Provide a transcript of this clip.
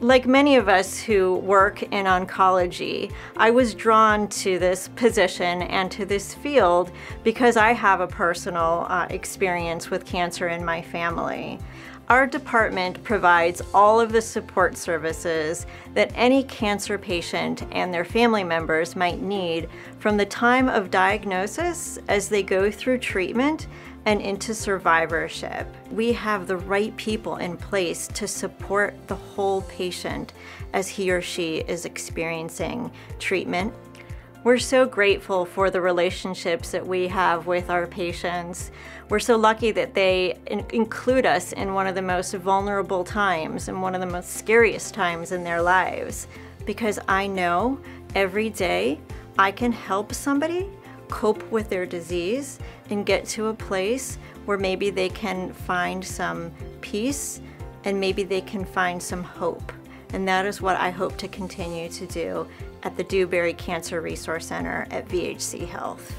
Like many of us who work in oncology, I was drawn to this position and to this field because I have a personal uh, experience with cancer in my family. Our department provides all of the support services that any cancer patient and their family members might need from the time of diagnosis as they go through treatment and into survivorship. We have the right people in place to support the whole patient as he or she is experiencing treatment we're so grateful for the relationships that we have with our patients. We're so lucky that they in include us in one of the most vulnerable times and one of the most scariest times in their lives. Because I know every day I can help somebody cope with their disease and get to a place where maybe they can find some peace and maybe they can find some hope. And that is what I hope to continue to do at the Dewberry Cancer Resource Center at VHC Health.